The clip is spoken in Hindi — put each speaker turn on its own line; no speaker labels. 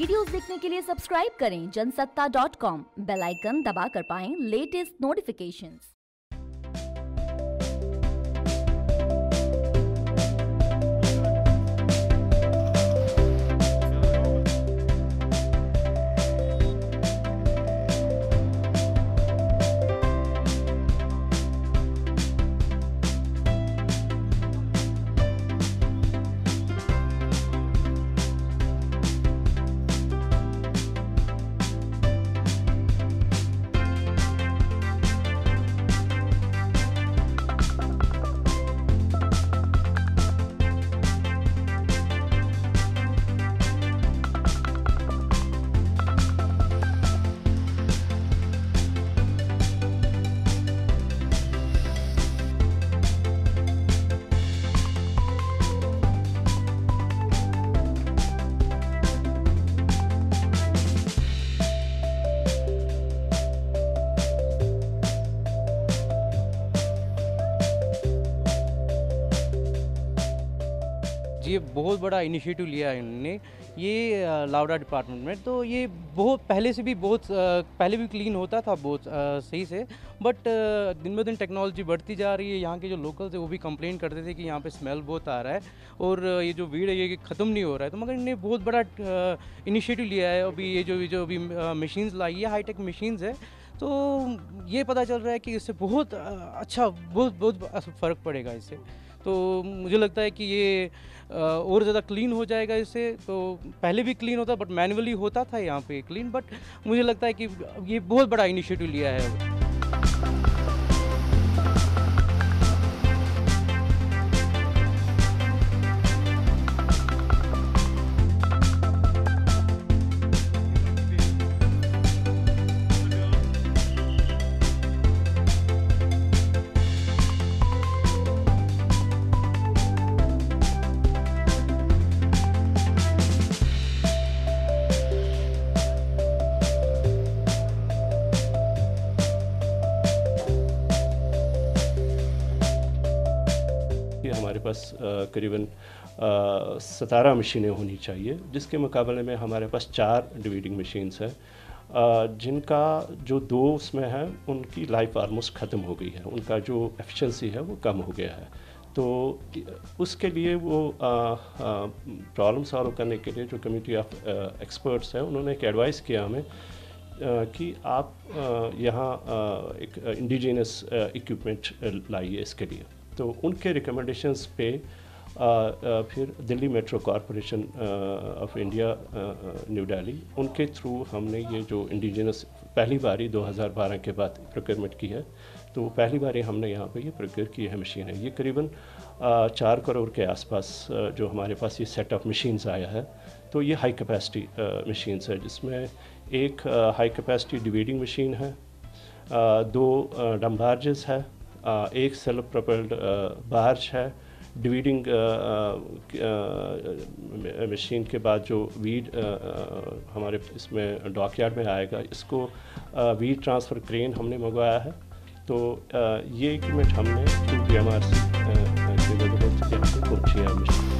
वीडियोस देखने के लिए सब्सक्राइब करें जनसत्ता डॉट कॉम बेलाइकन दबा कर पाए लेटेस्ट नोटिफिकेशंस।
ये बहुत बड़ा इनिशिएटिव लिया है इन्होंने। ये लावड़ा डिपार्टमेंट में। तो ये बहुत, पहले से भी बहुत पहले भी क्लीन होता था बहुत सही से। बट दिन ब दिन टेक्नोलॉजी बढ़ती जा रही है। यहाँ के जो लोकल्स है, वो भी कंप्लेन करते थे कि यहाँ पे स्मेल बहुत आ रहा है। और ये जो भीड़ है, ये ख़त्म नहीं हो रहा है। तो मगर इन्होंने बहुत बड़ा इनिशिएटिव लिया है। अभी ये जो जो अभी मशीन्स लाई है हाईटेक मशीन्स है। तो ये पता चल रहा है कि इससे बहुत अच्छा बहुत बहुत फ़र्क पड़ेगा इससे। तो मुझे लगता है कि ये और ज़्यादा क्लीन हो जाएगा इससे तो पहले भी क्लीन होता बट मैनुअली होता था यहाँ पे क्लीन बट मुझे लगता है कि ये बहुत बड़ा इनिशिएटिव लिया है।
कि हमारे पास करीबन सतारह मशीनें होनी चाहिए, जिसके मुकाबले में हमारे पास चार डिवीडिंग मशीन्स हैं। जिनका जो दो उसमें है, उनकी लाइफ आलमोस्ट ख़त्म हो गई है। उनका जो एफिशिएंसी है, वो कम हो गया है। तो उसके लिए वो प्रॉब्लम सॉल्व करने के लिए जो कमिटी ऑफ़ एक्सपर्ट्स हैं, उन्होंने एक एडवाइस किया हमें कि आप यहाँ एक इंडिजीनस इक्विपमेंट लाइए इसके लिए। तो उनके रिकमेंडेशंस पे अ, अ, फिर Delhi metro corporation of India new Delhi उनके थ्रू हमने ये जो इंडिजिनस पहली बारी 2012 के बाद प्रोक्योरमेंट की है तो पहली बारी हमने यहाँ पे ये प्रोक्योर की है मशीन है। ये करीबन चार करोड़ के आसपास जो हमारे पास ये सेट ऑफ़ मशीन्स आया है तो ये हाई कैपेसिटी मशीन्स है जिसमें एक हाई कैपेसिटी डिवीडिंग मशीन है अ, दो डम बार्जेस है एक सेल्फ प्रपेल्ड बार्ज है। डिवीडिंग मशीन के बाद जो वीड हमारे इसमें डॉकयार्ड में आएगा, इसको वीड ट्रांसफ़र क्रेन हमने मंगवाया है। तो ये इक्विपमेंट हमने to B M R C पहुँची है। मशीन